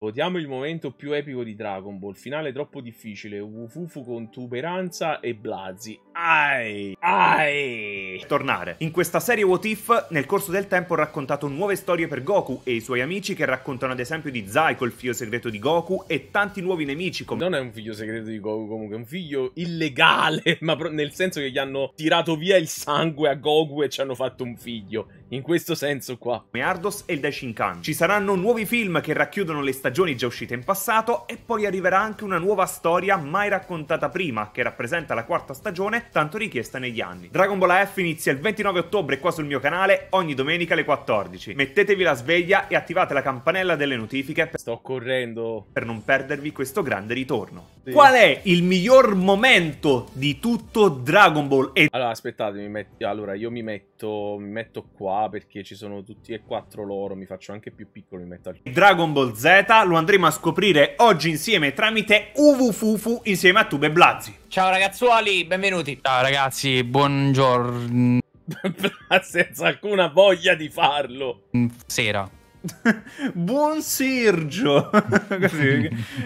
Votiamo il momento più epico di Dragon Ball. Finale troppo difficile. Wufufu con tuberanza e Blazi. Ai! Ai! Tornare. In questa serie What If, nel corso del tempo ho raccontato nuove storie per Goku e i suoi amici che raccontano ad esempio di Zaiko, il figlio segreto di Goku, e tanti nuovi nemici come... Non è un figlio segreto di Goku comunque, è un figlio illegale, ma nel senso che gli hanno tirato via il sangue a Goku e ci hanno fatto un figlio. In questo senso qua. Ardos e il Daishinkan. Ci saranno nuovi film che racchiudono le stagioni già uscite in passato e poi arriverà anche una nuova storia mai raccontata prima che rappresenta la quarta stagione tanto richiesta negli anni. Dragon Ball AF inizia il 29 ottobre qua sul mio canale ogni domenica alle 14. Mettetevi la sveglia e attivate la campanella delle notifiche per... Sto correndo. Per non perdervi questo grande ritorno. Sì. Qual è il miglior momento di tutto Dragon Ball? E... Allora aspettate, mi metti... allora io mi metto, mi metto qua perché ci sono tutti e quattro loro, mi faccio anche più piccolo, mi metto al... Dragon Ball Z lo andremo a scoprire oggi insieme tramite Uvufufu insieme a Tube Blazzi. Ciao ragazzuoli, benvenuti. Ciao ragazzi, buongiorno. Senza alcuna voglia di farlo. Sera. Buon Sergio!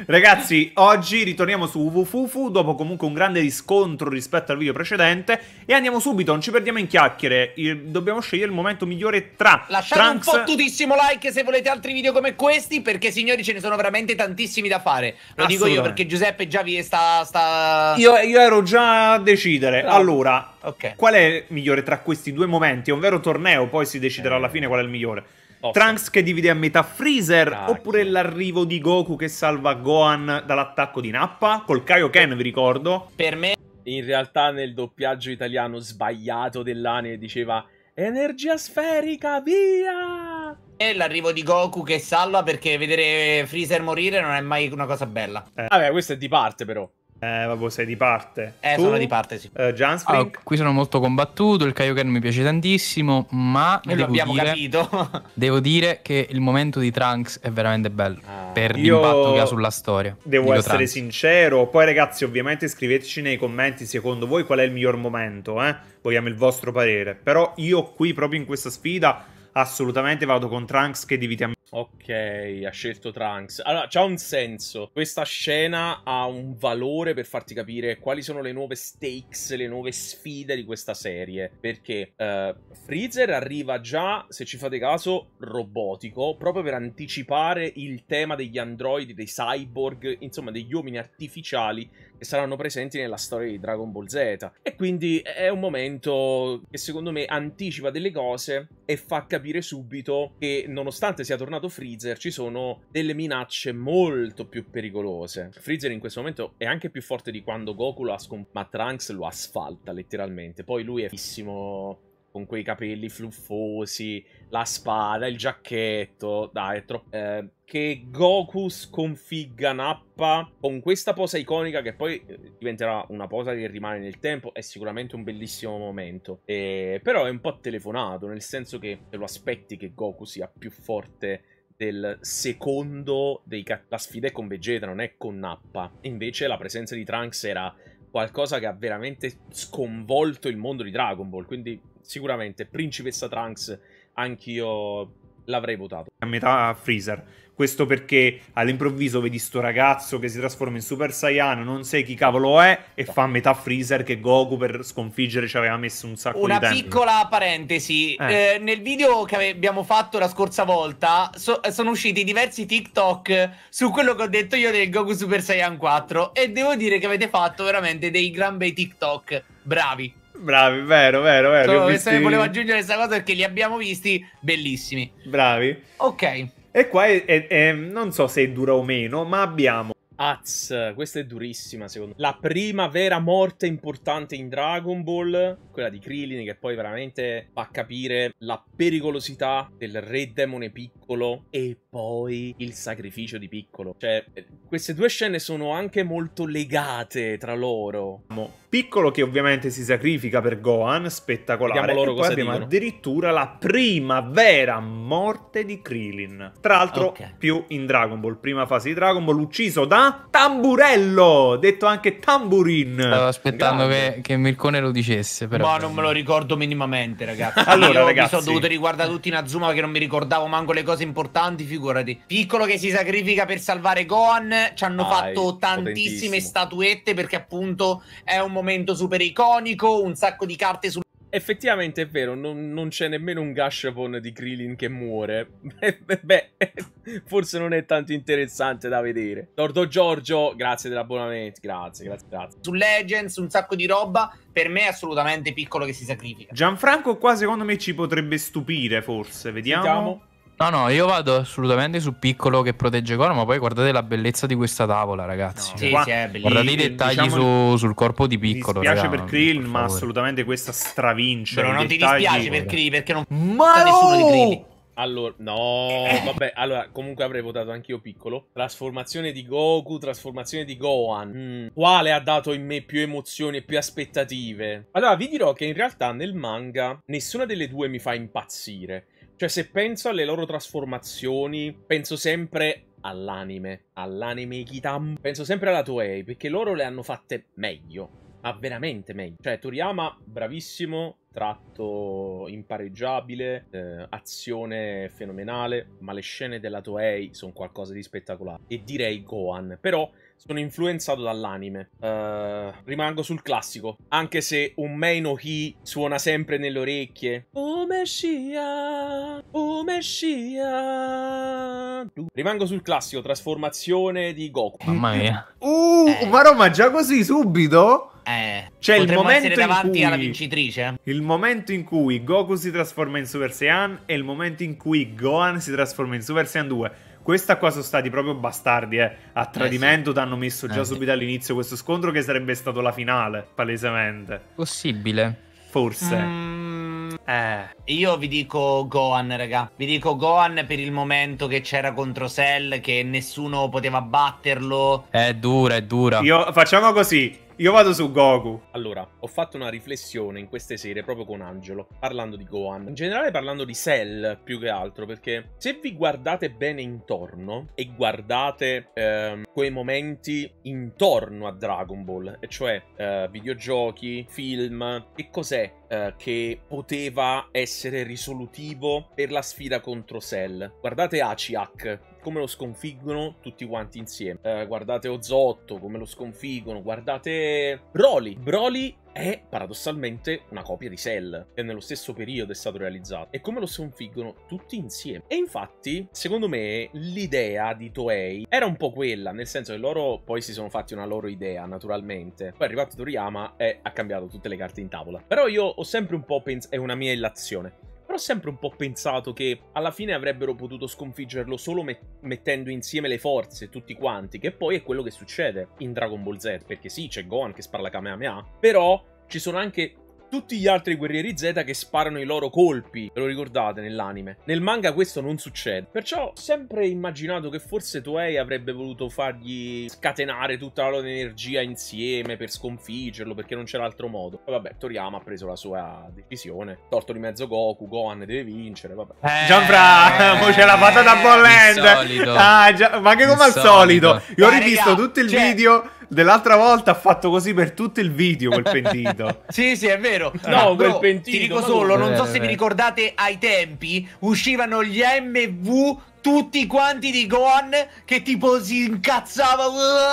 Ragazzi, oggi ritorniamo su Uvufufu dopo comunque un grande riscontro rispetto al video precedente e andiamo subito, non ci perdiamo in chiacchiere. Dobbiamo scegliere il momento migliore tra Lasciate Trunks... un fottutissimo like se volete altri video come questi perché signori ce ne sono veramente tantissimi da fare. Lo dico io perché Giuseppe già vi sta... sta... Io, io, ero già a decidere. No. Allora, okay. qual è il migliore tra questi due momenti? È un vero torneo, poi si deciderà alla fine qual è il migliore. Off. Trunks che divide a metà Freezer Cacchio. oppure l'arrivo di Goku che salva Gohan dall'attacco di Nappa col Kaioken vi ricordo per me in realtà nel doppiaggio italiano sbagliato dell'anime diceva energia sferica via e l'arrivo di Goku che salva perché vedere Freezer morire non è mai una cosa bella eh. vabbè questo è di parte però eh, vabbè, sei di parte. Eh, tu? sono di parte, sì. Uh, allora, qui sono molto combattuto, il Kaioken mi piace tantissimo, ma... Noi lo abbiamo dire, capito. devo dire che il momento di Trunks è veramente bello, ah. per l'impatto che ha sulla storia. Devo Dico essere Trunks. sincero, poi ragazzi ovviamente scriveteci nei commenti secondo voi qual è il miglior momento, eh? Vogliamo il vostro parere. Però io qui, proprio in questa sfida, assolutamente vado con Trunks che divide a Ok, ha scelto Trunks. Allora, c'ha un senso. Questa scena ha un valore per farti capire quali sono le nuove stakes, le nuove sfide di questa serie. Perché uh, Freezer arriva già, se ci fate caso, robotico, proprio per anticipare il tema degli androidi, dei cyborg, insomma, degli uomini artificiali che saranno presenti nella storia di Dragon Ball Z. E quindi è un momento che secondo me anticipa delle cose e fa capire subito che nonostante sia tornato Freezer ci sono delle minacce molto più pericolose. Freezer in questo momento è anche più forte di quando Goku lo ha sconfitto, ma Trunks lo asfalta letteralmente. Poi lui è fissimo con quei capelli fluffosi, la spada, il giacchetto, dai, è troppo... Eh, che Goku sconfigga Nappa con questa posa iconica che poi eh, diventerà una posa che rimane nel tempo, è sicuramente un bellissimo momento. E... Però è un po' telefonato, nel senso che te lo aspetti che Goku sia più forte del secondo dei... La sfida è con Vegeta, non è con Nappa. Invece la presenza di Trunks era qualcosa che ha veramente sconvolto il mondo di Dragon Ball, quindi sicuramente Principessa Trunks anch'io l'avrei votato. A metà Freezer. Questo perché all'improvviso vedi sto ragazzo che si trasforma in Super Saiyan, non sai chi cavolo è, e fa metà Freezer che Goku per sconfiggere ci aveva messo un sacco Una di tempo. Una piccola parentesi. Eh. Eh, nel video che abbiamo fatto la scorsa volta so sono usciti diversi TikTok su quello che ho detto io del Goku Super Saiyan 4 e devo dire che avete fatto veramente dei gran bei TikTok. Bravi. Bravi, vero, vero, vero. So, visti... Volevo aggiungere questa cosa perché li abbiamo visti bellissimi. Bravi. Ok. E qua è, è, è, non so se dura o meno, ma abbiamo Az, questa è durissima secondo me. La prima vera morte importante in Dragon Ball, quella di Krillin, che poi veramente fa capire la pericolosità del re demone piccolo e poi il sacrificio di piccolo. Cioè, queste due scene sono anche molto legate tra loro. Piccolo che ovviamente si sacrifica per Gohan, spettacolare. Loro e poi abbiamo dicono. addirittura la prima vera morte di Krillin. Tra l'altro, okay. più in Dragon Ball, prima fase di Dragon Ball, ucciso da Tamburello, detto anche Tamburin. Stavo aspettando che, che, Mircone lo dicesse. Però. Ma non me lo ricordo minimamente, ragazzi. allora, Io ragazzi. mi sono dovuto riguardare tutti in Azuma che non mi ricordavo manco le cose importanti, figurati. Piccolo che si sacrifica per salvare Gohan, ci hanno ah, fatto tantissime statuette perché appunto è un momento super iconico, un sacco di carte sul effettivamente è vero, non, non, c'è nemmeno un Gashapon di Krillin che muore. Beh, forse non è tanto interessante da vedere. Tordo Giorgio, grazie dell'abbonamento. Grazie, grazie, grazie. Su Legends, un sacco di roba. Per me è assolutamente piccolo che si sacrifica. Gianfranco qua secondo me ci potrebbe stupire, forse. Vediamo. Sentiamo. No, no, io vado assolutamente su piccolo che protegge Coro, ma poi guardate la bellezza di questa tavola, ragazzi. No, sì, sì, è guardate i dettagli diciamo, su, sul corpo di piccolo. Mi dispiace per Krill, ma assolutamente questa stravince. Però non dettagli... ti dispiace per Krill, perché non ma nessuno di Krill. Allora, no, vabbè, allora, comunque avrei votato anch'io piccolo. Trasformazione di Goku, trasformazione di Gohan. Mm. Quale ha dato in me più emozioni e più aspettative? Allora, vi dirò che in realtà nel manga nessuna delle due mi fa impazzire. Cioè, se penso alle loro trasformazioni, penso sempre all'anime, all'anime Kitam. Penso sempre alla Toei, perché loro le hanno fatte meglio. Ma veramente meglio. Cioè, Toriyama, bravissimo, tratto impareggiabile, eh, azione fenomenale, ma le scene della Toei sono qualcosa di spettacolare. E direi Gohan. Però sono influenzato dall'anime. Uh, rimango sul classico. Anche se un Maino Hi suona sempre nelle orecchie. Oh Messia, oh Messia. Rimango sul classico, trasformazione di Goku. Mamma mia. Uh, eh. ma Roma, già così subito? Eh, C'è il momento in cui alla vincitrice. Il momento in cui Goku si trasforma in Super Saiyan e il momento in cui Gohan si trasforma in Super Saiyan 2. Questa qua sono stati proprio bastardi, eh. A tradimento eh sì. hanno messo già eh subito sì. all'inizio questo scontro che sarebbe stato la finale, palesemente. Possibile. Forse. Mm, eh. Io vi dico Gohan, raga. Vi dico Gohan per il momento che c'era contro Cell, che nessuno poteva batterlo. È dura, è dura. Io facciamo così. Io vado su Goku. Allora, ho fatto una riflessione in queste serie proprio con Angelo, parlando di Gohan. In generale parlando di Cell più che altro, perché se vi guardate bene intorno e guardate ehm, quei momenti intorno a Dragon Ball, e cioè eh, videogiochi, film, che cos'è eh, che poteva essere risolutivo per la sfida contro Cell? Guardate Aciak, come lo sconfiggono tutti quanti insieme. Eh, guardate Ozotto, come lo sconfiggono. Guardate Broly. Broly è paradossalmente una copia di Cell, che nello stesso periodo è stato realizzato. E come lo sconfiggono tutti insieme. E infatti, secondo me, l'idea di Toei era un po' quella, nel senso che loro poi si sono fatti una loro idea, naturalmente. Poi è arrivato Toriyama e ha cambiato tutte le carte in tavola. Però io ho sempre un po' pensato, è una mia illazione però ho sempre un po' pensato che alla fine avrebbero potuto sconfiggerlo solo met- mettendo insieme le forze, tutti quanti, che poi è quello che succede in Dragon Ball Z, perché sì, c'è Gohan che spara la Kamehameha, però ci sono anche tutti gli altri guerrieri Z che sparano i loro colpi. Ve lo ricordate nell'anime? Nel manga questo non succede. Perciò ho sempre immaginato che forse Toei avrebbe voluto fargli scatenare tutta la loro energia insieme per sconfiggerlo, perché non c'era altro modo. Poi vabbè, Toriyama ha preso la sua decisione. Torto di mezzo Goku, Gohan deve vincere, vabbè. Eh, Gianfranco, eh, c'è la patata bollente. Ah, già, ma che come al solito. solito. Io ho rivisto tutto il cioè... video dell'altra volta ha fatto così per tutto il video quel pentito. sì, sì, è vero. No, quel pentito. Ti dico solo, non so se vi ricordate ai tempi uscivano gli MV tutti quanti di Gohan che tipo si incazzava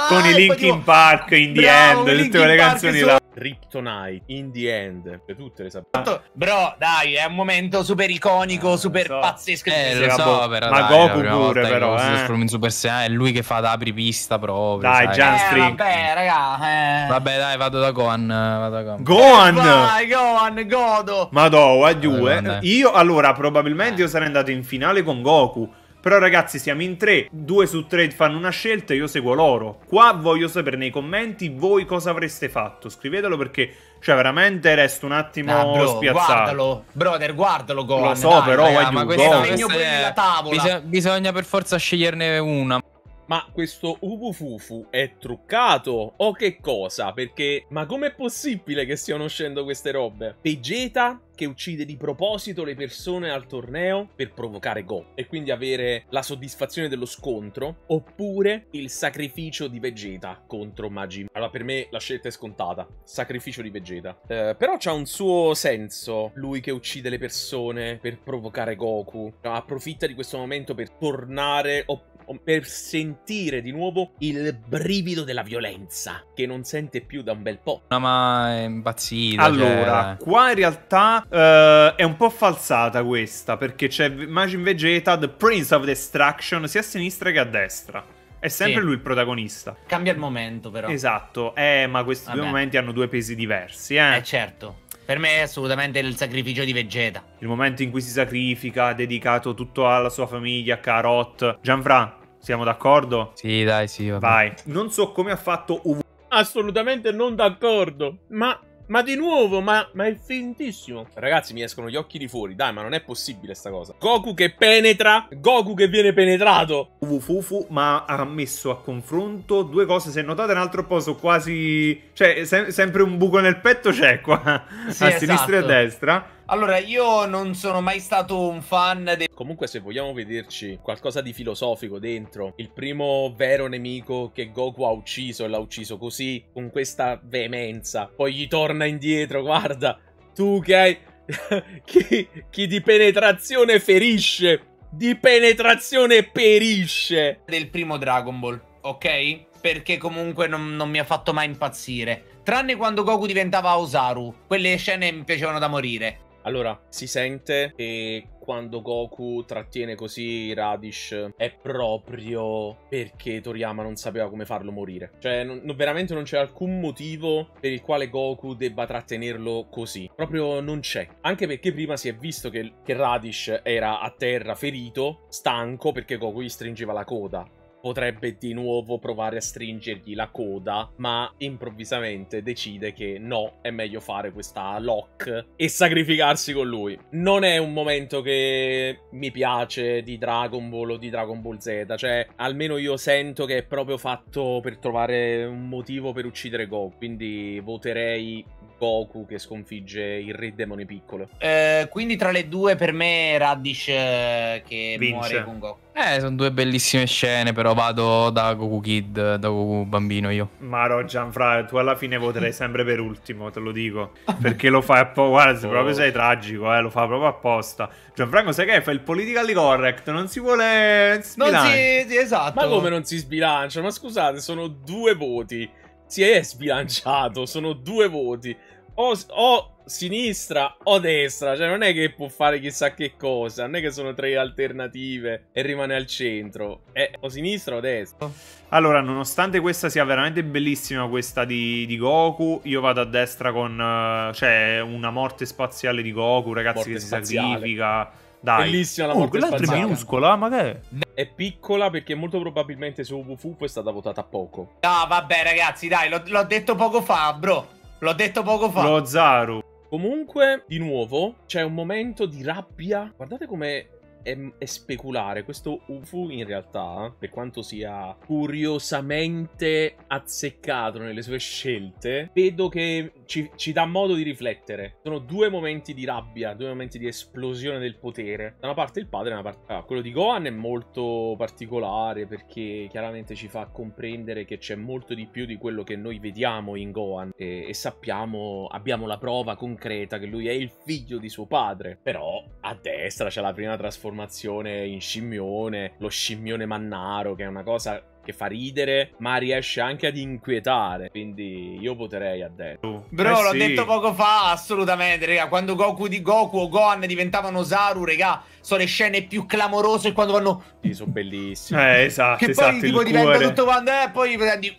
con i Linkin Park in the end, tutte quelle canzoni là. Kryptonite, In the End, che tutte le sappiamo. Bro, dai, è un momento super iconico, eh, super so. pazzesco. Eh, lo so, però, Ma dai, Goku pure, però, eh. in Super Saiyan, è lui che fa da apripista proprio. Dai, Janstring. Eh, vabbè, raga, eh. Vabbè, dai, vado da Gohan, vado da Gohan. Gohan! Eh, vai, Gohan, godo. Madò, a due. Io, allora, probabilmente io sarei andato in finale con Goku. Però ragazzi siamo in tre, due su tre fanno una scelta e io seguo loro. Qua voglio sapere nei commenti voi cosa avreste fatto. Scrivetelo perché, cioè veramente resto un attimo ah, bro, spiazzato. Guardalo, brother, guardalo Gohan. Lo so dai, però, raga, ma questo, è... Bisogna, bisogna per forza sceglierne una. Ma questo Ubu Fufu è truccato o che cosa? Perché, ma com'è possibile che stiano uscendo queste robe? Vegeta che uccide di proposito le persone al torneo per provocare Go e quindi avere la soddisfazione dello scontro, oppure il sacrificio di Vegeta contro Majin. Allora, per me la scelta è scontata: sacrificio di Vegeta. Eh, però c'ha un suo senso, lui che uccide le persone per provocare Goku. Approfitta di questo momento per tornare o per sentire di nuovo il brivido della violenza che non sente più da un bel po'. No, ma è impazzita. Allora, cioè... qua in realtà uh, è un po' falsata questa perché c'è Majin Vegeta, The Prince of Destruction, sia a sinistra che a destra. È sempre sì. lui il protagonista. Cambia il momento, però. Esatto, eh, ma questi Vabbè. due momenti hanno due pesi diversi, eh. Eh, certo. Per me è assolutamente il sacrificio di Vegeta. Il momento in cui si sacrifica, dedicato tutto alla sua famiglia, a Carot. Gianfra, siamo d'accordo? Sì, dai, sì. Vabbè. Vai. Non so come ha fatto UV. Assolutamente non d'accordo. Ma ma di nuovo, ma, ma, è fintissimo. Ragazzi, mi escono gli occhi di fuori. Dai, ma non è possibile sta cosa. Goku che penetra, Goku che viene penetrato. Fufu, ma ha messo a confronto due cose. Se notate, un altro posto quasi. Cioè, se sempre un buco nel petto c'è qua. Sì, a esatto. sinistra e a destra. Allora, io non sono mai stato un fan de... Comunque, se vogliamo vederci qualcosa di filosofico dentro, il primo vero nemico che Goku ha ucciso e l'ha ucciso così, con questa veemenza, poi gli torna indietro, guarda, tu che hai... chi, chi di penetrazione ferisce, di penetrazione perisce. Del primo Dragon Ball, ok? Perché comunque non, non mi ha fatto mai impazzire. Tranne quando Goku diventava Osaru. Quelle scene mi piacevano da morire. Allora, si sente che quando Goku trattiene così Radish è proprio perché Toriyama non sapeva come farlo morire. Cioè, non, veramente non c'è alcun motivo per il quale Goku debba trattenerlo così. Proprio non c'è. Anche perché prima si è visto che, che Radish era a terra ferito, stanco, perché Goku gli stringeva la coda potrebbe di nuovo provare a stringergli la coda, ma improvvisamente decide che no, è meglio fare questa lock e sacrificarsi con lui. Non è un momento che mi piace di Dragon Ball o di Dragon Ball Z, cioè almeno io sento che è proprio fatto per trovare un motivo per uccidere Goku, quindi voterei Goku che sconfigge il Re Demone piccolo. Eh, quindi tra le due per me Radish eh, che Vince. muore con Goku. Eh, sono due bellissime scene, però vado da Goku Kid, da Goku bambino io. Maro Gianfra, tu alla fine voterai sempre per ultimo, te lo dico. Perché lo fai apposta, guarda, oh. proprio sei tragico, eh, lo fa proprio apposta. Gianfranco, sai che fa il politically correct, non si vuole Non si, esatto. Ma come non si sbilancia? Ma scusate, sono due voti. Si è sbilanciato, sono due voti o, o, sinistra o destra, cioè non è che può fare chissà che cosa, non è che sono tre alternative e rimane al centro, è o sinistra o destra. Allora, nonostante questa sia veramente bellissima, questa di, di Goku, io vado a destra con, uh, cioè, una morte spaziale di Goku, ragazzi, morte che spaziale. si sacrifica. Dai. Bellissima la oh, morte spaziale. è minuscola, ma che è? È piccola perché molto probabilmente su Wufu è stata votata poco. No, vabbè, ragazzi, dai, l'ho detto poco fa, bro. L'ho detto poco fa. Lo Zaru. Comunque, di nuovo, c'è un momento di rabbia. Guardate come è, è, speculare. Questo UFO in realtà, per quanto sia curiosamente azzeccato nelle sue scelte, vedo che ci, ci, dà modo di riflettere. Sono due momenti di rabbia, due momenti di esplosione del potere. Da una parte il padre, da una parte... Ah, quello di Gohan è molto particolare perché chiaramente ci fa comprendere che c'è molto di più di quello che noi vediamo in Gohan e, e sappiamo, abbiamo la prova concreta che lui è il figlio di suo padre. Però a destra c'è la prima trasformazione in scimmione, lo scimmione mannaro, che è una cosa che fa ridere, ma riesce anche ad inquietare. Quindi io voterei a destra. Bro, eh l'ho sì. detto poco fa, assolutamente, raga. Quando Goku di Goku o Gohan diventavano Osaru, raga, sono le scene più clamorose quando vanno. Sì, sono bellissime. Eh, esatto. Che esatto, poi tipo diventa tutto quando. Eh, poi prendi.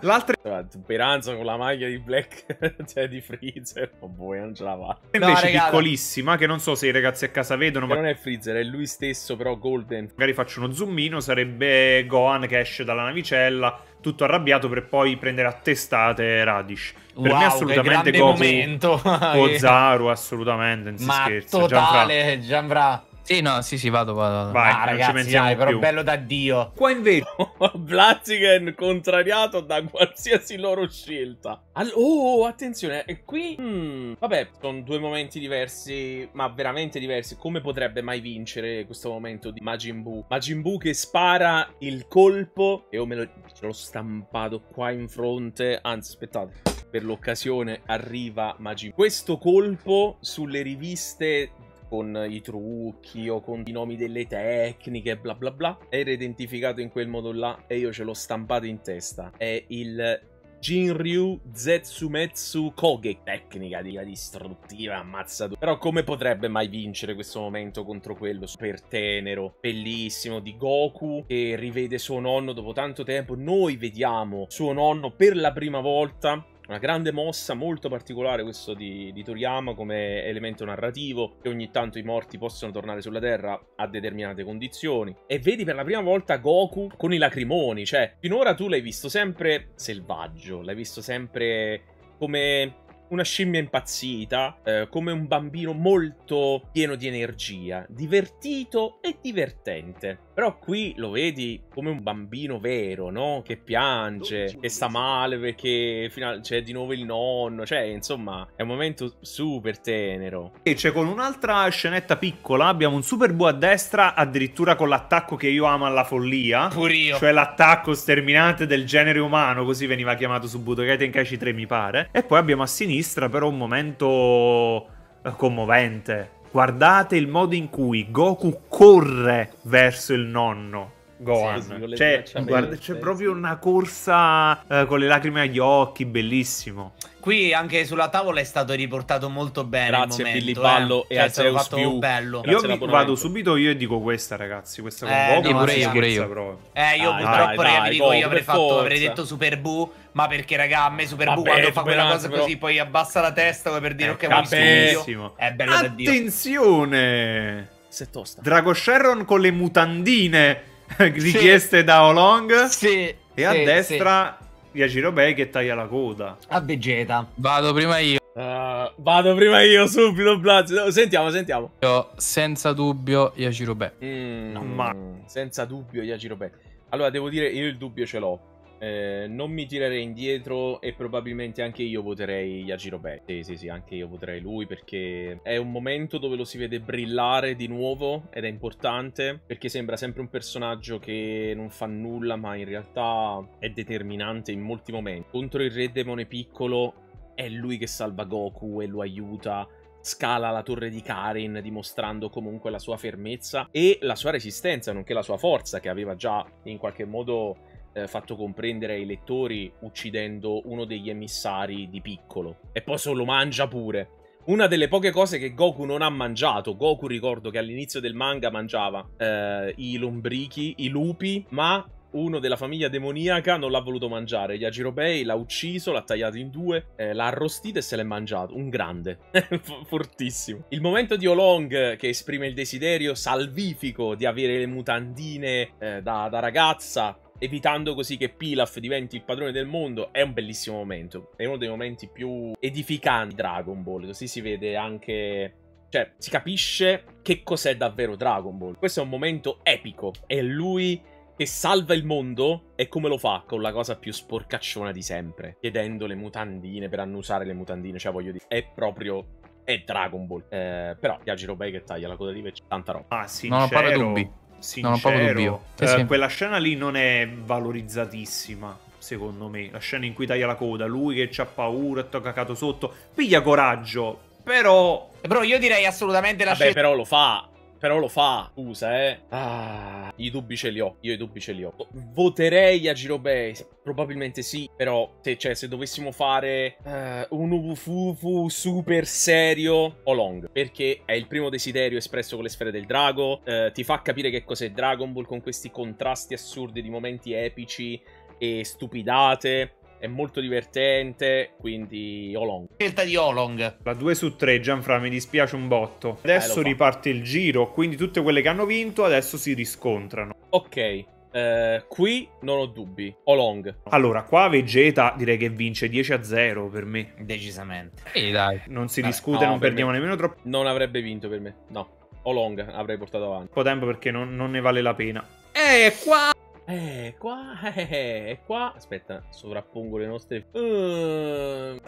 L'altra. Speranza con la maglia di Black, cioè di Freezer. Oh boy, non ce la va. Invece no, piccolissima, che non so se i ragazzi a casa vedono. Ma non è Freezer, è lui stesso, però Golden. Magari faccio uno zoomino, sarebbe Gohan che esce dalla navicella, tutto arrabbiato per poi prendere a testate Radish. Per wow, me assolutamente Goku momento. o Zaru, assolutamente, non si Ma scherza. totale, Gianfra. Sì, no, sì, sì, vado, vado. Vai, ah, ragazzi, dai, però più. bello da Dio. Qua invece Blaziken contrariato da qualsiasi loro scelta. All- oh, attenzione, e qui... hmm, vabbè, sono due momenti diversi, ma veramente diversi. Come potrebbe mai vincere questo momento di Majin Buu? Majin Buu che spara il colpo e io me lo, ce l'ho stampato qua in fronte. Anzi, aspettate. Per l'occasione arriva Majin Buu. Questo colpo sulle riviste con i trucchi o con i nomi delle tecniche, bla bla bla, era identificato in quel modo là e io ce l'ho stampato in testa. È il Jinryu Zetsumetsu Koge, tecnica di distruttiva, ammazzato. Però come potrebbe mai vincere questo momento contro quello super tenero, bellissimo di Goku che rivede suo nonno dopo tanto tempo? Noi vediamo suo nonno per la prima volta una grande mossa molto particolare questo di, di, Toriyama come elemento narrativo che ogni tanto i morti possono tornare sulla Terra a determinate condizioni. E vedi per la prima volta Goku con i lacrimoni cioè finora tu l'hai visto sempre selvaggio l'hai visto sempre come una scimmia impazzita, eh, come un bambino molto pieno di energia, divertito e divertente. Però qui lo vedi come un bambino vero, no? Che piange, che sta male perché final- c'è di nuovo il nonno. Cioè, insomma, è un momento super tenero. E c'è con un'altra scenetta piccola. Abbiamo un Super Buu a destra, addirittura con l'attacco che io amo alla follia. Pure io. Cioè l'attacco sterminante del genere umano, così veniva chiamato su Budokai Tenkaichi 3, mi pare. E poi abbiamo a sinistra però un momento eh, commovente. Guardate il modo in cui Goku corre verso il nonno. Gohan. Sì, le Cioè, guarda, c'è proprio una corsa eh, con le lacrime agli occhi, bellissimo. Qui anche sulla tavola è stato riportato molto bene. Grazie, momento, Billy Ballo eh. e Cioè, a è stato Zeus fatto bello. Io mi, vado subito io e dico questa, ragazzi. Questa con Eh, Goku no, pure io, pure io. proprio. Eh, io Dai, purtroppo, dai, dai, dico io Goku, avrei, fatto, avrei detto Super Buu, ma perché, raga, a me Super Buu Vabbè, quando fa quella cosa però- così, poi abbassa la testa come per dire Eh, ok. Bellissimo. È bello da Dio. Attenzione! Se è tosta. Drago Sharon con le mutandine richieste da Olong. Sì. E a destra Yajiro Bei che taglia la coda. A Vegeta. Vado prima io. Uh, vado prima io subito, Blaz. No, Sentiamo, sentiamo. Io, senza dubbio, Yajirobe. Mm, ma- senza dubbio Yajirobe. Allora, devo dire, io il dubbio ce l'ho. Eh, non mi tirerei indietro e probabilmente anche io voterei Yajirobe. Sì, sì, sì, anche io voterei lui perché è un momento dove lo si vede brillare di nuovo ed è importante perché sembra sempre un personaggio che non fa nulla ma in realtà è determinante in molti momenti. Contro il re demone piccolo è lui che salva Goku e lo aiuta scala la torre di Karin dimostrando comunque la sua fermezza e la sua resistenza, nonché la sua forza che aveva già in qualche modo eh, fatto comprendere ai lettori uccidendo uno degli emissari di piccolo. E poi se lo mangia pure. Una delle poche cose che Goku non ha mangiato. Goku ricordo che all'inizio del manga mangiava eh, i lombrichi, i lupi, ma uno della famiglia demoniaca non l'ha voluto mangiare. Yajirobei l'ha ucciso, l'ha tagliato in due, eh, l'ha arrostito e se l'è mangiato. Un grande. Fortissimo. Il momento di Olong che esprime il desiderio salvifico di avere le mutandine eh, da, da ragazza. Evitando così che Pilaf diventi il padrone del mondo, è un bellissimo momento. È uno dei momenti più edificanti di Dragon Ball. Così si vede anche cioè, si capisce che cos'è davvero Dragon Ball. Questo è un momento epico. È lui che salva il mondo e come lo fa? Con la cosa più sporcacciona di sempre. Chiedendo le mutandine per annusare le mutandine. Cioè, voglio dire, è proprio... È Dragon Ball. Eh, però Yajiro Bei che taglia la coda di Vegeta. Tanta roba. Ah, sincero. Non ho proprio dubbi. Sincero, io. Sì, eh, sì. quella scena lì non è valorizzatissima. Secondo me, la scena in cui taglia la coda, lui che c'ha paura, è cacato sotto, piglia coraggio. Però Però io direi assolutamente la Vabbè, scelta. però lo fa. Però lo fa. Scusa, eh. Ah, i dubbi ce li ho. Io i dubbi ce li ho. Voterei Yajiro Bei. Probabilmente sì. Però, se, cioè, se dovessimo fare eh, un Ufufu super serio, Olong. Perché è il primo desiderio espresso con le sfere del drago. eh, ti fa capire che cos'è Dragon Ball con questi contrasti assurdi di momenti epici e stupidate. È molto divertente. Quindi, Olong. scelta di Olong. la 2 su 3, Gianfra, mi dispiace un botto. Eh, Adesso fa. riparte il giro, quindi tutte quelle che hanno vinto adesso si riscontrano. Ok. eh, qui non ho dubbi. Olong. Allora, qua Vegeta direi che vince 10 a 0 per me. Decisamente. Ehi, dai. Non si discute, no, non per perdiamo me- nemmeno troppo. Non avrebbe vinto per me. No. o long avrei portato avanti. Un po' tempo perché non, non ne vale la pena. Eh, qua eh, qua, eh, qua. Aspetta, sovrappongo le nostre. Uh.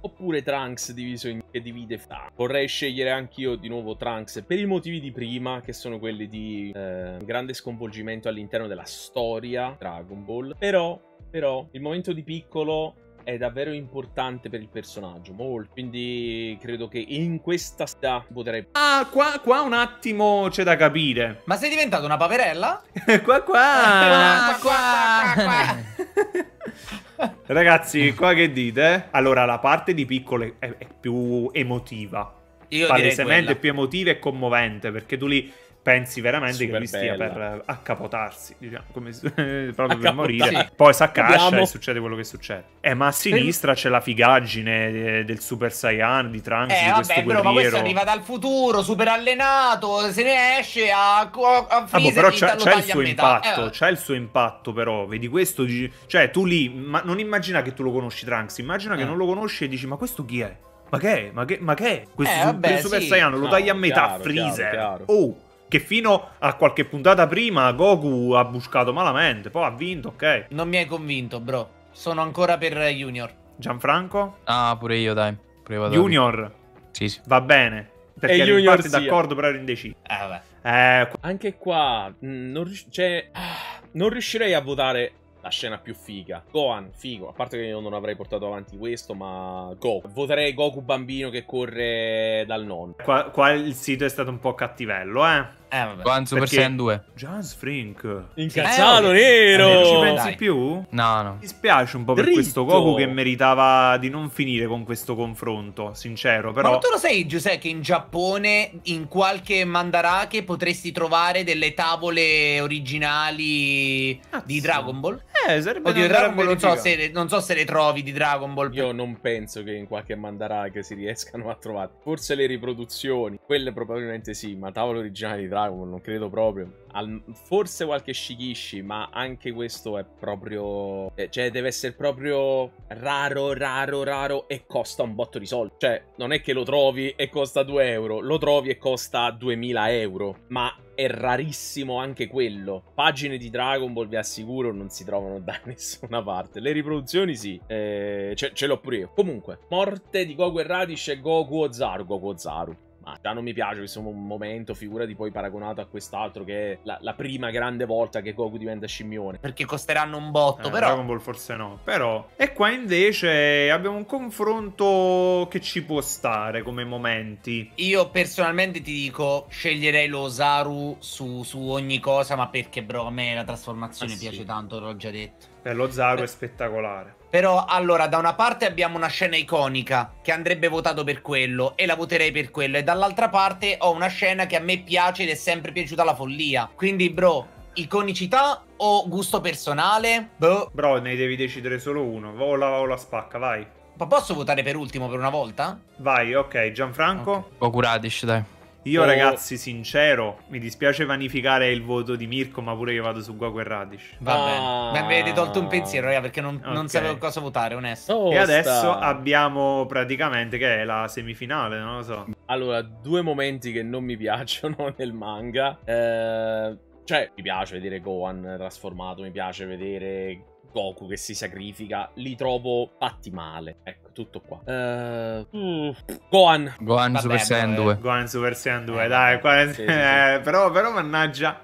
Oppure Trunks diviso in che divide fa. Vorrei scegliere anch'io di nuovo Trunks per i motivi di prima, che sono quelli di eh, grande sconvolgimento all'interno della storia Dragon Ball. Però, però, il momento di piccolo è davvero importante per il personaggio, molto. Quindi credo che in questa sta potrei... Ah, qua, qua un attimo c'è da capire. Ma sei diventato una paperella? qua, qua. qua, qua, qua. Ragazzi, qua che dite? Allora, la parte di piccole è, è più emotiva. Io Palesemente più emotiva e commovente, perché tu lì pensi veramente Super che lui stia per accapotarsi, diciamo, come, proprio per morire. Poi si accascia e succede quello che succede. Eh, ma a sinistra c'è la figaggine del Super Saiyan di Trunks eh, di questo vabbè, però, ma questo arriva dal futuro, super allenato, se ne esce a, a, a ah, boh, però c'è, c'è il suo impatto, eh. c'è il suo impatto però, vedi questo, cioè tu lì, ma non immagina che tu lo conosci Trunks, immagina eh. che non lo conosci e dici ma questo chi è? Ma che è? Ma che, ma che è? Questo eh, vabbè, Super sì. Saiyan lo no, tagli a metà chiaro, Freezer. Chiaro, chiaro. Oh! Che fino a qualche puntata prima Goku ha buscato malamente, poi ha vinto, ok. Non mi hai convinto, bro. Sono ancora per Junior. Gianfranco? Ah, pure io, dai. Pure io Junior? Sì, sì. Va bene. Perché e parte sia. d'accordo, però ero indeciso. Eh, vabbè. Eh, Anche qua, mh, non, cioè, non riuscirei a votare la scena più figa. Gohan, figo. A parte che io non avrei portato avanti questo, ma Goku. Voterei Goku bambino che corre dal nonno. qua, qua il sito è stato un po' cattivello, eh. Eh, vabbè. Gohan Super Perché- Saiyan 2. Giants Frink. Incazzato Eh, nero! Non ci pensi dai. più? No, no. Mi spiace un po' per Dritto. questo Goku che meritava di non finire con questo confronto, sincero, però... Ma tu lo sai, Giuseppe, che in Giappone, in qualche mandarake, potresti trovare delle tavole originali Cazzo. di Dragon Ball? Eh, sarebbe Oddio, Dragon Ball non so, se, non so se le trovi di Dragon Ball. Io non penso che in qualche mandarake si riescano a trovare. Forse le riproduzioni, quelle probabilmente sì, ma tavolo originale di Dragon Ball non credo proprio. Al- forse qualche Shikishi, ma anche questo è proprio. eh, Cioè, deve essere proprio raro, raro, raro e costa un botto di soldi. Cioè, non è che lo trovi e costa 2 euro, lo trovi e costa 2000 euro. Ma è rarissimo anche quello. Pagine di Dragon Ball, vi assicuro, non si trovano da nessuna parte. Le riproduzioni sì, eh, ce, ce l'ho pure io. Comunque, morte di Goku e Radish e Goku Ozaru. Goku Ozaru. Ma già non mi piace questo mo- momento, figurati poi paragonato a quest'altro che è la, la prima grande volta che Goku diventa scimmione. Perché costeranno un botto, Eh, però... Dragon Ball forse no, però... E qua invece abbiamo un confronto che ci può stare come momenti. Io personalmente ti dico, sceglierei lo Osaru su, su ogni cosa, ma perché, bro, a me la trasformazione Ah, sì. piace tanto, l'ho già detto. Per lo Zaru è spettacolare. Però, allora, da una parte abbiamo una scena iconica che andrebbe votato per quello e la voterei per quello, e dall'altra parte ho una scena che a me piace ed è sempre piaciuta la follia. Quindi, bro, iconicità o gusto personale? Boh. Bro, ne devi decidere solo uno. O la, o la spacca, vai. Ma posso votare per ultimo per una volta? Vai, ok. Gianfranco? Ok. Goku Radish, dai. Io, Oh. ragazzi, sincero, mi dispiace vanificare il voto di Mirko, ma pure io vado su Goku e Radish. Va Ah. bene. Mi avete tolto un pensiero, raga, perché non, non Ok. sapevo cosa votare, onesto. Tosta. E adesso abbiamo praticamente che è la semifinale, non lo so. Allora, due momenti che non mi piacciono nel manga. Eh, cioè, mi piace vedere Gohan trasformato, mi piace vedere Goku che si sacrifica. Li trovo fatti male. Ecco, tutto qua. Eh, mm, Gohan. Gohan Vabbè, Super Saiyan vabbè. 2. Gohan Super Saiyan 2, Eh, dai, qua- sì, sì, sì. eh, però, però mannaggia.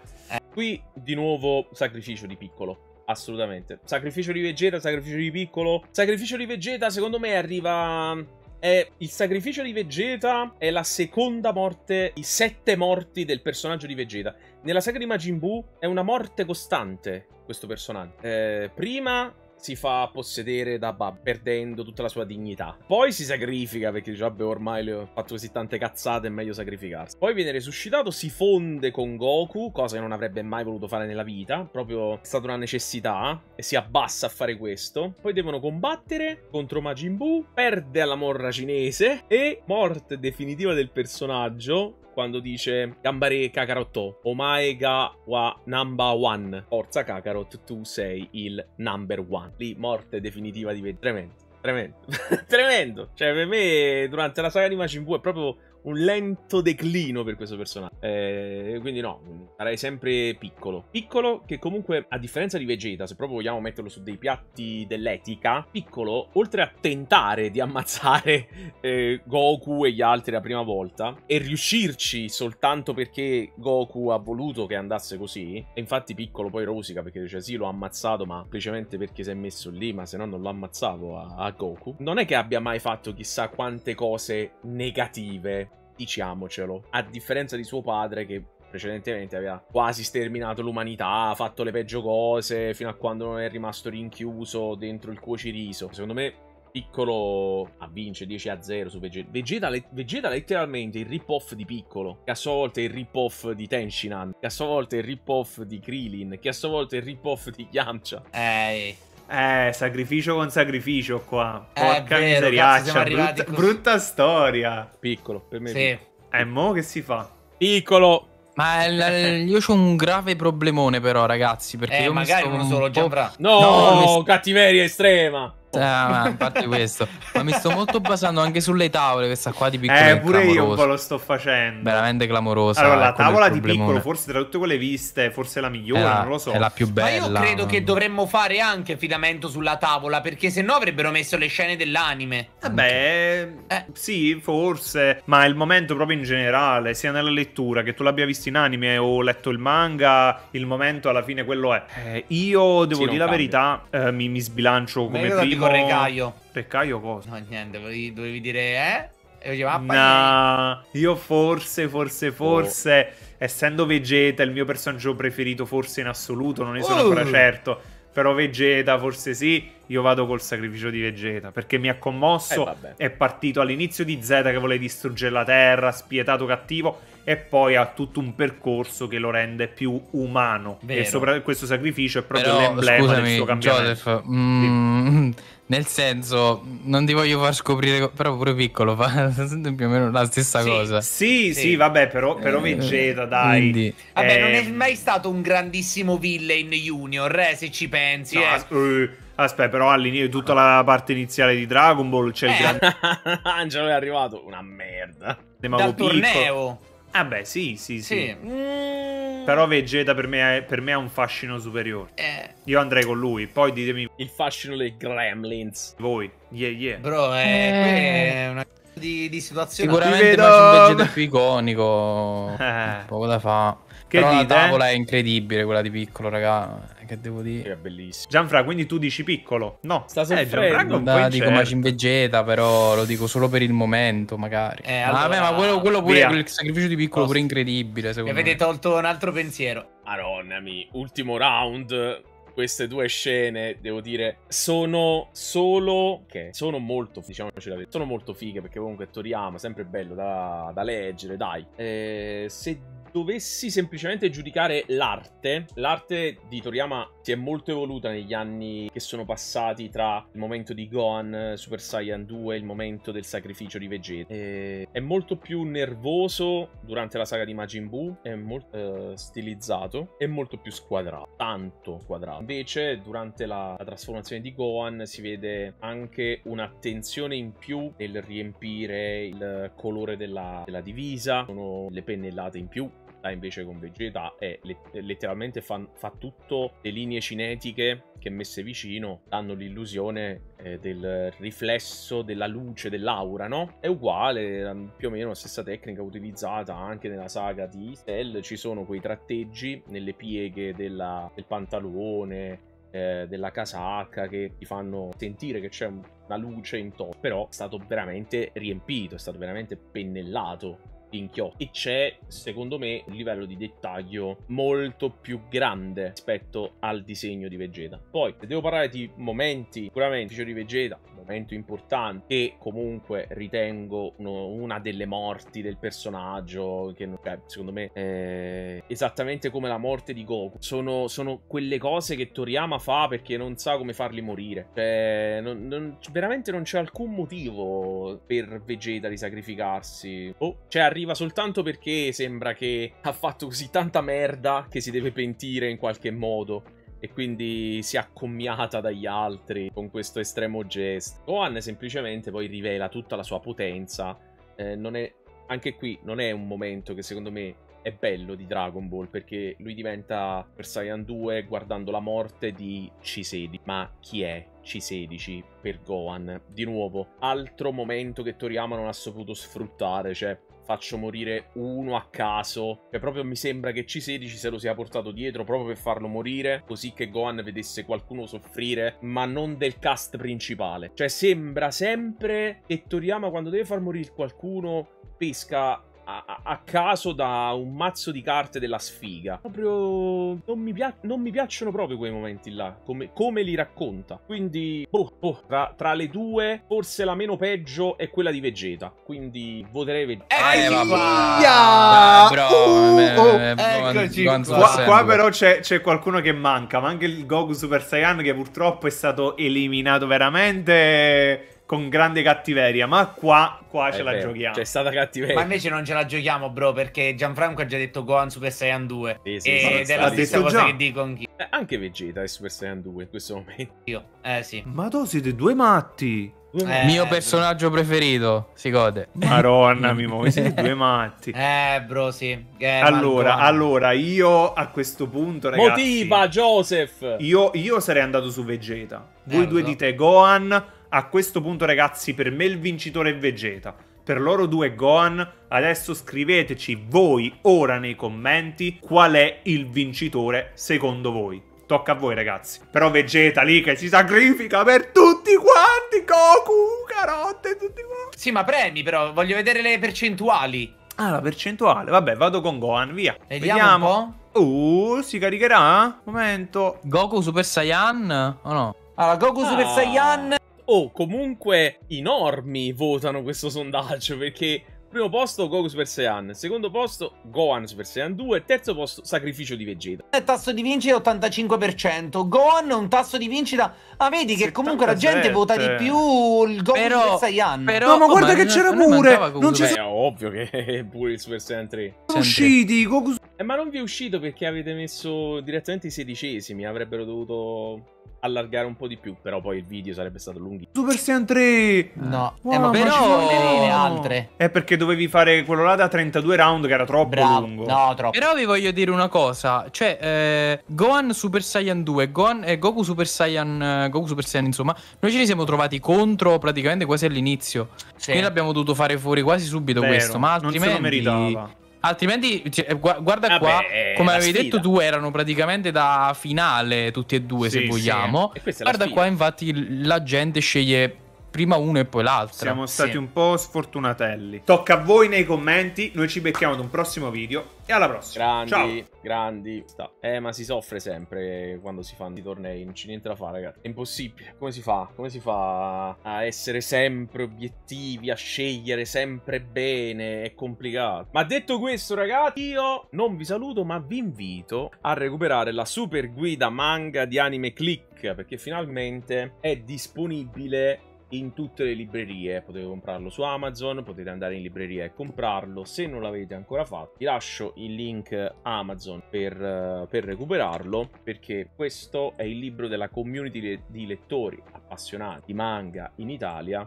Qui di nuovo sacrificio di piccolo. Assolutamente. Sacrificio di Vegeta, sacrificio di piccolo. Sacrificio di Vegeta, secondo me, arriva. È il sacrificio di Vegeta è la seconda morte, i sette morti del personaggio di Vegeta. Nella saga di Majin Buu è una morte costante questo personaggio. Eh, prima si fa possedere da Bab, perdendo tutta la sua dignità. Poi si sacrifica perché dice, vabbè, ormai le ho fatto così tante cazzate, è meglio sacrificarsi. Poi viene resuscitato, si fonde con Goku, cosa che non avrebbe mai voluto fare nella vita. Proprio è stata una necessità. E si abbassa a fare questo. Poi devono combattere contro Majin Buu. Perde alla morra cinese. E morte definitiva del personaggio quando dice Gambare Kakarot Omae ga wa number one Forza Kakarot tu sei il number one. Lì morte definitiva di Tremendo. Tremendo. Tremendo. Cioè per me durante la saga di Majin Buu è proprio un lento declino per questo personaggio. Eh, quindi no, sarei sempre piccolo. Piccolo che comunque, a differenza di Vegeta, se proprio vogliamo metterlo su dei piatti dell'etica, piccolo, oltre a tentare di ammazzare eh, Goku e gli altri la prima volta, e riuscirci soltanto perché Goku ha voluto che andasse così, e infatti piccolo poi rosica perché dice sì l'ho ammazzato ma semplicemente perché si è messo lì, ma se no non lo ammazzavo a, a Goku, non è che abbia mai fatto chissà quante cose negative diciamocelo. A differenza di suo padre che precedentemente aveva quasi sterminato l'umanità, fatto le peggio cose fino a quando non è rimasto rinchiuso dentro il cuociriso. Secondo me Piccolo ah, vince 10 a 0 su Vegeta. Vegeta, Vegeta letteralmente il rip-off di Piccolo, che a sua volta è il rip-off di Tenshinhan, che a sua volta è il rip-off di Krillin, che a sua volta è il rip-off di Yamcha. Ehi. Eh, sacrificio con sacrificio qua. Porca miseriaccia, brutta, brutta, storia. Piccolo, per me. Sì. E eh, mo che si fa? Piccolo. Ma io ho un grave problemone però, ragazzi, perché eh, io magari mi sto solo già po'... No, no cattiveria estrema. Ah, ma a parte questo, ma mi sto molto basando anche sulle tavole. Questa qua di piccolo. Eh, pure io un po' lo sto facendo. Veramente clamorosa. Allora, la tavola di piccolo, forse tra tutte quelle viste, forse è la migliore, la, non lo so. È la più bella. Ma io credo che dovremmo fare anche affidamento sulla tavola, perché se no avrebbero messo le scene dell'anime. Vabbè, eh. sì, forse. Ma il momento proprio in generale, sia nella lettura che tu l'abbia visto in anime o letto il manga, il momento alla fine quello è. Eh, io devo sì, dire la verità, eh, mi, mi, sbilancio come primo con Regaio. Regaio cosa? No, niente, dovevi, dovevi dire eh? E io dicevo, ah, no, io forse, forse, forse, oh. essendo Vegeta il mio personaggio preferito, forse in assoluto, non ne sono uh. ancora certo. Però Vegeta forse sì, io vado col sacrificio di Vegeta perché mi ha commosso. Eh, è partito all'inizio di Z che vuole distruggere la Terra, spietato cattivo e poi ha tutto un percorso che lo rende più umano. Vero. E sopra questo sacrificio è proprio Però, l'emblema scusami, del suo cambiamento. Joseph, mm, nel senso, non ti voglio far scoprire, però pure piccolo fa più o meno la stessa sì, cosa. Sì, sì, sì, vabbè, però, però eh, Vegeta, dai. Quindi, vabbè, eh... non è mai stato un grandissimo villain junior, eh, se ci pensi. No, eh. eh. Aspetta, però all'inizio tutta la parte iniziale di Dragon Ball c'è eh. il grande... Angelo è arrivato, una merda. Dal torneo. Ah beh, sì, sì, sì. sì. Mm. Però Vegeta per me, è, per me ha un fascino superiore. Eh. Io andrei con lui, poi ditemi... Il fascino dei Gremlins. Voi, yeah, yeah. Bro, è, eh. è una di, di situazione. Sicuramente vedo... Vegeta è più iconico. Eh. Poco da fa. Che Però dite? la tavola è incredibile, quella di piccolo, raga. Che devo dire? È bellissimo. Gianfra, quindi tu dici piccolo? No. Sta soffrendo. Eh, da, dico Macin Vegeta, però lo dico solo per il momento, magari. Eh, allora... ah, beh, ma quello, quello pure, il sacrificio di piccolo Posso. pure incredibile, Mi avete tolto un altro pensiero. Madonnami, ultimo round queste due scene, devo dire, sono solo. Che sono molto. Diciamoci la verità. Sono molto fighe perché comunque Toriyama, sempre bello da, da leggere, dai. Eh, se dovessi semplicemente giudicare l'arte, l'arte di Toriyama si è molto evoluta negli anni che sono passati tra il momento di Gohan Super Saiyan 2 e il momento del sacrificio di Vegeta. E è molto più nervoso durante la saga di Majin Buu, è molto uh, stilizzato e molto più squadrato, tanto quadrato. Invece durante la, la trasformazione di Gohan si vede anche un'attenzione in più nel riempire il colore della, della divisa, sono le pennellate in più realtà invece con Vegeta è letteralmente fa, fa tutto le linee cinetiche che messe vicino danno l'illusione eh, del riflesso della luce, dell'aura, no? È uguale, ehm, più o meno la stessa tecnica utilizzata anche nella saga di Cell, ci sono quei tratteggi nelle pieghe della, del pantalone, eh, della casacca che ti fanno sentire che c'è una luce intorno, però è stato veramente riempito, è stato veramente pennellato inchiostro e c'è secondo me un livello di dettaglio molto più grande rispetto al disegno di Vegeta. Poi se devo parlare di momenti sicuramente il di Vegeta momento importante che comunque ritengo uno, una delle morti del personaggio che cioè, secondo me è esattamente come la morte di Goku. Sono, sono, quelle cose che Toriyama fa perché non sa come farli morire. Cioè non, non, veramente non c'è alcun motivo per Vegeta di sacrificarsi. Oh, cioè arriva soltanto perché sembra che ha fatto così tanta merda che si deve pentire in qualche modo e quindi si accomiata dagli altri con questo estremo gesto. Gohan semplicemente poi rivela tutta la sua potenza, eh, è anche qui non è un momento che secondo me è bello di Dragon Ball perché lui diventa per Saiyan 2 guardando la morte di C16. Ma chi è C16 per Gohan? Di nuovo, altro momento che Toriyama non ha saputo sfruttare, cioè faccio morire uno a caso. Cioè, proprio mi sembra che C16 se lo sia portato dietro proprio per farlo morire, così che Gohan vedesse qualcuno soffrire, ma non del cast principale. Cioè, sembra sempre che Toriyama quando deve far morire qualcuno pesca a, a, caso da un mazzo di carte della sfiga. Proprio non mi, pia- non mi piacciono proprio quei momenti là, come, come li racconta. Quindi, boh, boh tra, tra, le due, forse la meno peggio è quella di Vegeta. Quindi voterei Vegeta. Eh, Dai, bro, eccoci qua. Qua, qua però c'è, c'è, qualcuno che manca. Ma anche il Goku Super Saiyan che purtroppo è stato eliminato veramente con grande cattiveria, ma qua, qua ce la vero, giochiamo. C'è stata cattiveria. Ma invece non ce la giochiamo, bro, perché Gianfranco ha già detto Gohan Super Saiyan 2. Sì, sì, ed è la stessa cosa già. che dico anch'io. Eh, anche Vegeta è Super Saiyan 2 in questo momento. Io, eh sì. Ma tu siete due matti. Eh, Mio personaggio preferito, si gode. Maronna, mi muovi, siete due matti. Eh, bro, sì. Eh, allora, allora, io a questo punto, ragazzi... Motiva, Joseph! Io, io sarei andato su Vegeta. Voi eh, due dite Gohan a questo punto, ragazzi, per me il vincitore è Vegeta. Per loro due Gohan. Adesso scriveteci voi ora nei commenti qual è il vincitore secondo voi. Tocca a voi, ragazzi. Però Vegeta lì che si sacrifica per tutti quanti. Goku, carotte, tutti quanti. Sì, ma premi, però. Voglio vedere le percentuali. Ah, la percentuale. Vabbè, vado con Gohan, via. Vediamo. Vediamo. Uh, si caricherà? Momento. Goku Super Saiyan o no? Allora, Goku ah. Super Saiyan oh, comunque i normi votano questo sondaggio perché primo posto Goku Super Saiyan, secondo posto Gohan Super Saiyan 2, terzo posto Sacrificio di Vegeta. Il tasso di vincita 85%, Gohan un tasso di vincita, ah vedi che 77. comunque la gente vota di più il Goku però, Super Saiyan. Però, no, ma guarda ma che c'era pure, non c'è Beh, ovvio che è pure il Super Saiyan 3. Sono usciti Goku eh, ma non vi è uscito perché avete messo direttamente i sedicesimi, avrebbero dovuto allargare un po' di più, però poi il video sarebbe stato lunghissimo. Super Saiyan 3! No, wow, eh, ma però le altre. È perché dovevi fare quello là da 32 round che era troppo Bravo. lungo. No, troppo. Però vi voglio dire una cosa, cioè eh, Gohan Super Saiyan 2, Gohan, eh, Goku Super Saiyan, eh, Goku Super Saiyan insomma, noi ce ne siamo trovati contro praticamente quasi all'inizio. Sì. Quindi l'abbiamo dovuto fare fuori quasi subito Vero, questo, ma altrimenti... Non se lo meritava. Altrimenti, cioè, guarda Vabbè, qua, come avevi sfida. detto tu, erano praticamente da finale tutti e due, sì, se vogliamo. Sì. Guarda qua, infatti, la gente sceglie prima uno e poi l'altro. Siamo stati sì. un po' sfortunatelli. Tocca a voi nei commenti. Noi ci becchiamo ad un prossimo video. E alla prossima. Grandi, Ciao. grandi. Sta. Eh, ma si soffre sempre quando si fanno i tornei. Non c'è niente da fare, ragazzi. È impossibile. Come si fa? Come si fa a essere sempre obiettivi, a scegliere sempre bene? È complicato. Ma detto questo, ragazzi, io non vi saluto, ma vi invito a recuperare la super guida manga di Anime Click. Perché finalmente è disponibile in tutte le librerie. Potete comprarlo su Amazon, potete andare in libreria e comprarlo. Se non l'avete ancora fatto, vi lascio il link Amazon per, uh, per recuperarlo, perché questo è il libro della community di lettori appassionati di manga in Italia.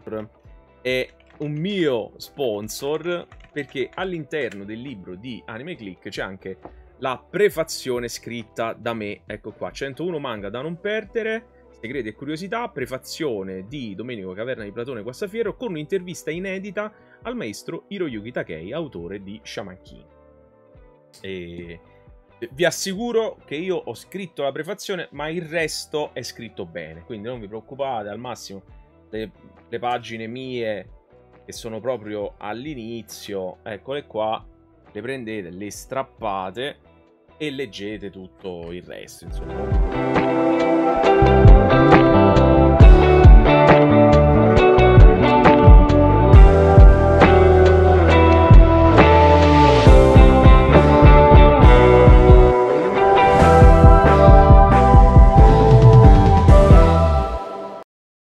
È un mio sponsor perché all'interno del libro di Anime Click c'è anche la prefazione scritta da me. Ecco qua, 101 manga da non perdere Segreti e curiosità, prefazione di Domenico Caverna di Platone Guassafiero con un'intervista inedita al maestro Hiroyuki Takei, autore di Shaman King. E vi assicuro che io ho scritto la prefazione, ma il resto è scritto bene, quindi non vi preoccupate, al massimo le, le pagine mie che sono proprio all'inizio, eccole qua, le prendete, le strappate e leggete tutto il resto, insomma.